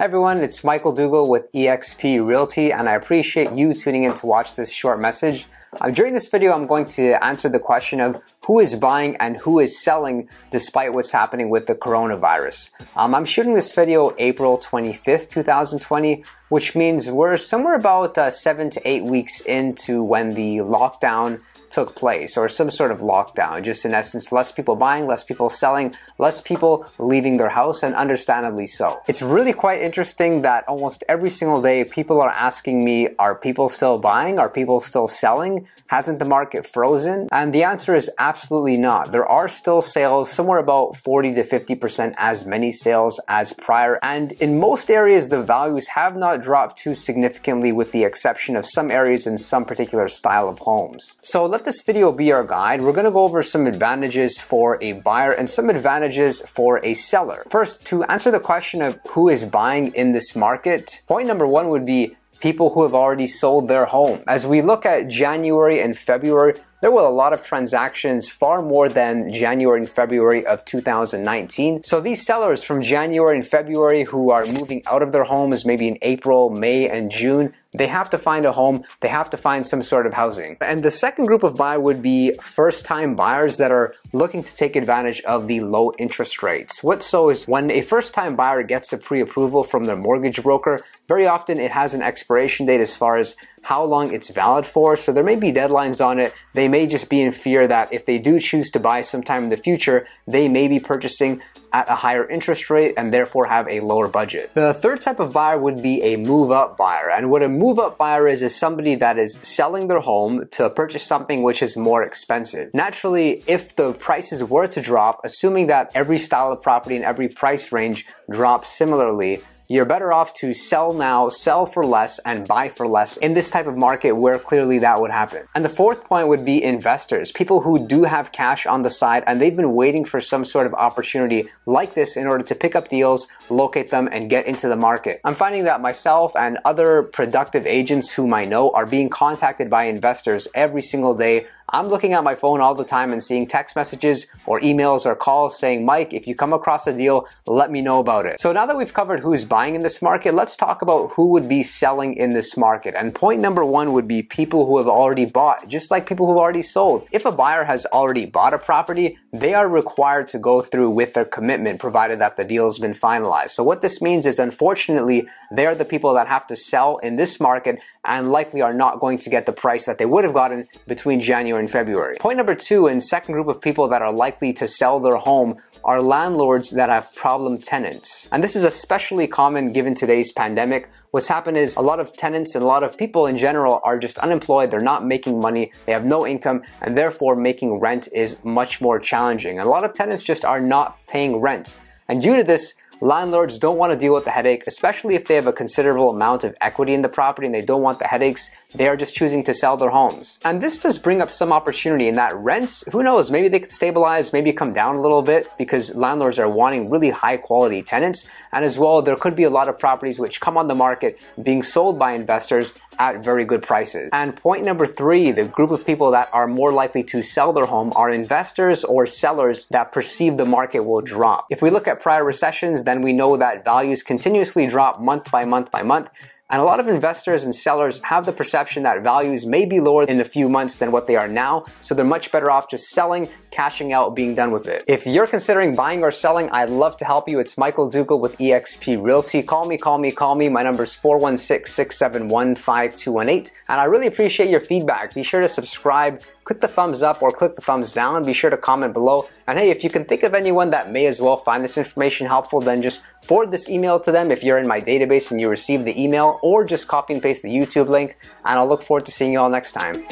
Everyone, it's Michael Duggal with eXp Realty, and I appreciate you tuning in to watch this short message. Uh, during this video, I'm going to answer the question of who is buying and who is selling despite what's happening with the coronavirus. Um, I'm shooting this video April 25th, 2020, which means we're somewhere about uh, seven to eight weeks into when the lockdown took place or some sort of lockdown. Just in essence, less people buying, less people selling, less people leaving their house, and understandably so. It's really quite interesting that almost every single day people are asking me, are people still buying? Are people still selling? Hasn't the market frozen? And the answer is absolutely not. There are still sales, somewhere about 40 to 50% as many sales as prior. And in most areas, the values have not dropped too significantly with the exception of some areas in some particular style of homes. So let let this video be our guide. We're going to go over some advantages for a buyer and some advantages for a seller. First, to answer the question of who is buying in this market, point number one would be people who have already sold their home. As we look at January and February, there were a lot of transactions, far more than January and February of 2019. So these sellers from January and February who are moving out of their homes maybe in April, May, and June, they have to find a home, they have to find some sort of housing. And the second group of buyer would be first time buyers that are looking to take advantage of the low interest rates. What so is when a first time buyer gets a pre approval from their mortgage broker, very often it has an expiration date as far as how long it's valid for. So there may be deadlines on it. They may just be in fear that if they do choose to buy sometime in the future, they may be purchasing at a higher interest rate and therefore have a lower budget. The third type of buyer would be a move up buyer. And what a move up buyer is, is somebody that is selling their home to purchase something which is more expensive. Naturally, if the prices were to drop, assuming that every style of property and every price range drops similarly, you're better off to sell now, sell for less, and buy for less in this type of market where clearly that would happen. And the fourth point would be investors, people who do have cash on the side and they've been waiting for some sort of opportunity like this in order to pick up deals, locate them, and get into the market. I'm finding that myself and other productive agents whom I know are being contacted by investors every single day I'm looking at my phone all the time and seeing text messages or emails or calls saying, Mike, if you come across a deal, let me know about it. So now that we've covered who's buying in this market, let's talk about who would be selling in this market. And point number one would be people who have already bought, just like people who've already sold. If a buyer has already bought a property, they are required to go through with their commitment provided that the deal has been finalized. So what this means is unfortunately, they are the people that have to sell in this market and likely are not going to get the price that they would have gotten between January in February. Point number two, and second group of people that are likely to sell their home are landlords that have problem tenants. And this is especially common given today's pandemic. What's happened is a lot of tenants and a lot of people in general are just unemployed, they're not making money, they have no income, and therefore making rent is much more challenging. A lot of tenants just are not paying rent. And due to this, Landlords don't want to deal with the headache, especially if they have a considerable amount of equity in the property and they don't want the headaches. They are just choosing to sell their homes. And this does bring up some opportunity in that rents, who knows, maybe they could stabilize, maybe come down a little bit because landlords are wanting really high quality tenants. And as well, there could be a lot of properties which come on the market being sold by investors at very good prices. And point number three, the group of people that are more likely to sell their home are investors or sellers that perceive the market will drop. If we look at prior recessions, then we know that values continuously drop month by month by month. And a lot of investors and sellers have the perception that values may be lower in a few months than what they are now, so they're much better off just selling, cashing out, being done with it. If you're considering buying or selling, I'd love to help you. It's Michael Duggal with eXp Realty. Call me, call me, call me. My number is 416-671-5218. And I really appreciate your feedback. Be sure to subscribe, click the thumbs up or click the thumbs down. Be sure to comment below. And hey, if you can think of anyone that may as well find this information helpful, then just forward this email to them if you're in my database and you receive the email, or just copy and paste the YouTube link. And I'll look forward to seeing you all next time.